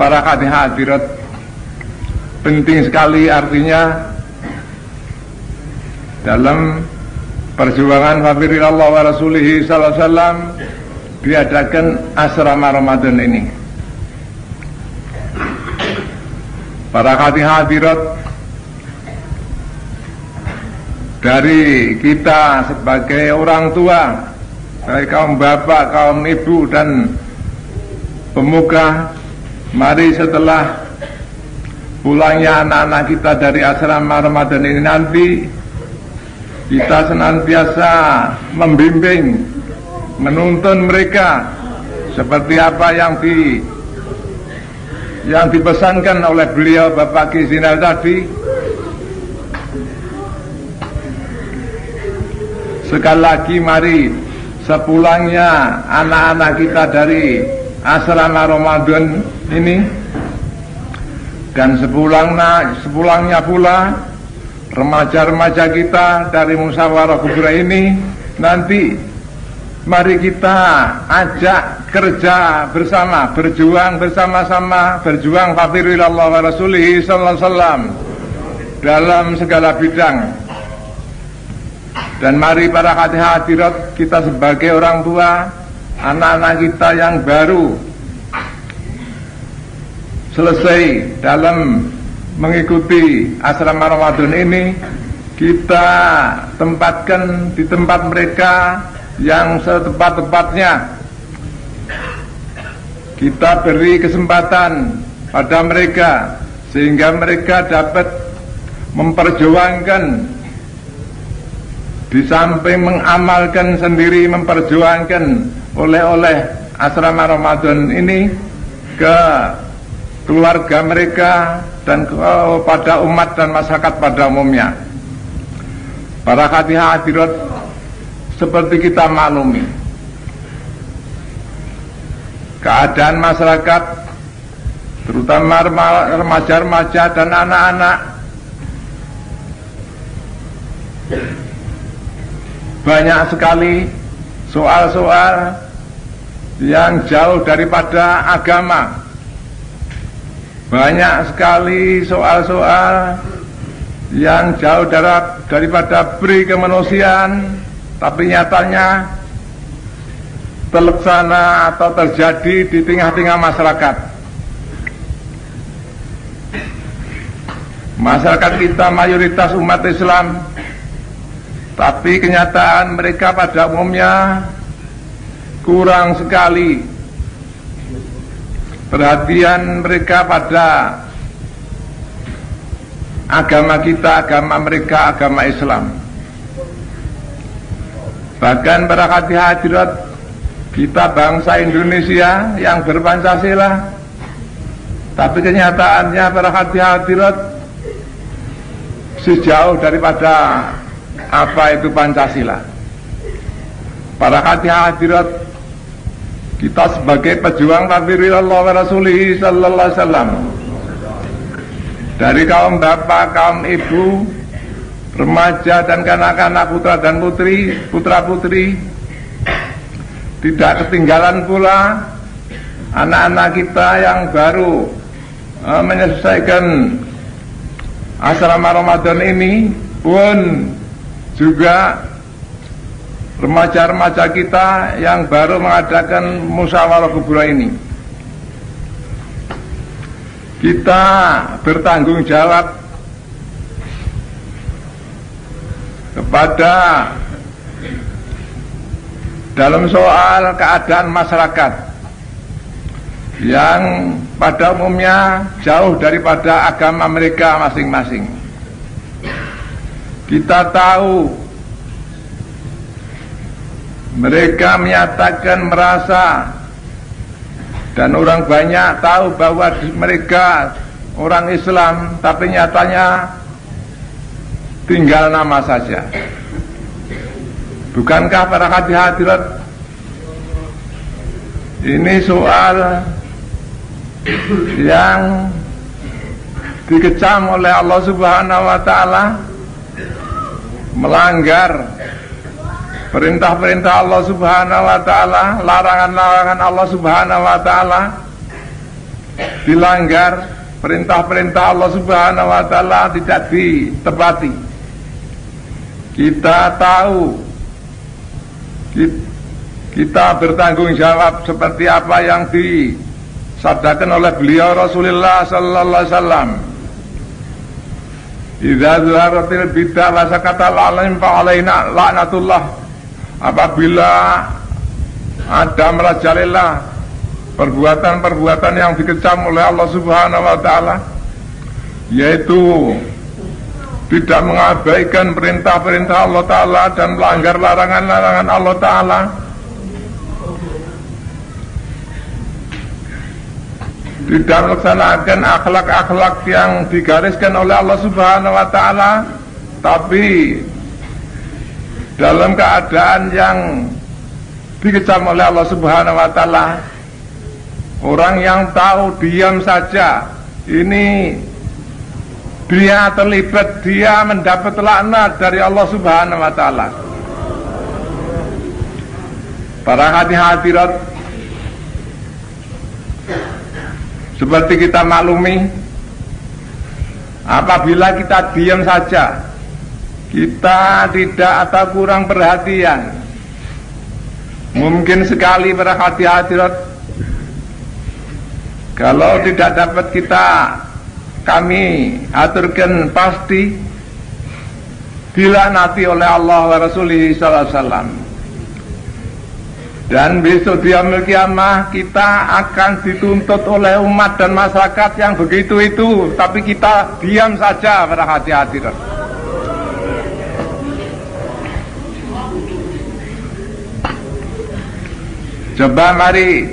para hadirat penting sekali artinya dalam perjuangan Fafiril Allah wa Rasulihi diadakan asrama Ramadan ini. Para hadirat dari kita sebagai orang tua, dari kaum bapak, kaum ibu dan pemuka, mari setelah pulangnya anak-anak kita dari asrama Ramadan ini nanti kita senantiasa membimbing, menuntun mereka seperti apa yang di yang dipesankan oleh beliau Bapak Kizinal tadi. Sekali lagi mari sepulangnya anak-anak kita dari asrama Ramadan ini. Dan sepulangnya sepulangnya pula remaja-remaja kita dari musyawarah kubra ini nanti mari kita ajak kerja bersama berjuang bersama-sama berjuang fafirillallah wa rasulihi sallallahu wasallam dalam segala bidang. Dan mari para hadirat kita sebagai orang tua anak-anak kita yang baru selesai dalam mengikuti asrama Ramadan ini kita tempatkan di tempat mereka yang setepat-tepatnya kita beri kesempatan pada mereka sehingga mereka dapat memperjuangkan di samping mengamalkan sendiri memperjuangkan oleh-oleh asrama Ramadan ini ke keluarga mereka dan kepada umat dan masyarakat pada umumnya. Para hadirat hadirat seperti kita maklumi keadaan masyarakat terutama remaja-remaja dan anak-anak banyak sekali soal-soal yang jauh daripada agama. Banyak sekali soal-soal yang jauh daripada beri kemanusiaan tapi nyatanya terlaksana atau terjadi di tengah-tengah masyarakat. Masyarakat kita mayoritas umat Islam tapi kenyataan mereka pada umumnya kurang sekali perhatian mereka pada agama kita, agama mereka, agama Islam. Bahkan para hadirat kita bangsa Indonesia yang berpancasila, tapi kenyataannya para hadirat sejauh daripada apa itu Pancasila. Para hadirat kita sebagai pejuang Allah wa Rasulih sallallahu alaihi wasallam dari kaum bapak, kaum ibu, remaja dan kanak-kanak putra dan putri, putra putri tidak ketinggalan pula anak-anak kita yang baru uh, menyelesaikan asrama Ramadan ini pun juga remaja-remaja kita yang baru mengadakan musyawarah kubra ini. Kita bertanggung jawab kepada dalam soal keadaan masyarakat yang pada umumnya jauh daripada agama mereka masing-masing. Kita tahu. Mereka menyatakan merasa. Dan orang banyak tahu bahwa mereka orang Islam tapi nyatanya tinggal nama saja. Bukankah para hadirat? Ini soal yang dikecam oleh Allah Subhanahu wa taala melanggar perintah-perintah Allah Subhanahu wa taala, larangan-larangan Allah Subhanahu wa taala. dilanggar perintah-perintah Allah Subhanahu wa taala tidak ditepati. Kita tahu kita bertanggung jawab seperti apa yang disabdakan oleh beliau Rasulullah sallallahu alaihi wasallam. Idza zaharatil bidah wa sakatal alim fa alaina laknatullah. Apabila ada merajalela perbuatan-perbuatan yang dikecam oleh Allah Subhanahu wa taala yaitu tidak mengabaikan perintah-perintah Allah taala dan melanggar larangan-larangan Allah taala tidak melaksanakan akhlak-akhlak yang digariskan oleh Allah Subhanahu wa taala tapi dalam keadaan yang dikecam oleh Allah Subhanahu wa taala Orang yang tahu diam saja Ini Dia terlibat Dia mendapat laknat dari Allah subhanahu wa ta'ala. Para hati hadirat Seperti kita maklumi Apabila kita diam saja Kita tidak atau kurang perhatian. Mungkin sekali para hati hadirat kalau tidak dapat kita kami aturkan pasti dilaknati oleh Allah wa Rasulih sallallahu dan besok di amil kiamah kita akan dituntut oleh umat dan masyarakat yang begitu itu. Tapi kita diam saja pada hati-hati coba mari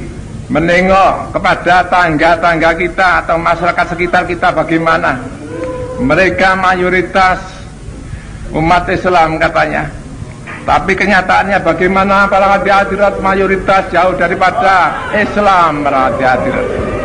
menengok kepada tangga-tangga kita atau masyarakat sekitar kita bagaimana. Mereka mayoritas umat Islam katanya tapi kenyataannya bagaimana para hadirat mayoritas jauh daripada Islam para hadirat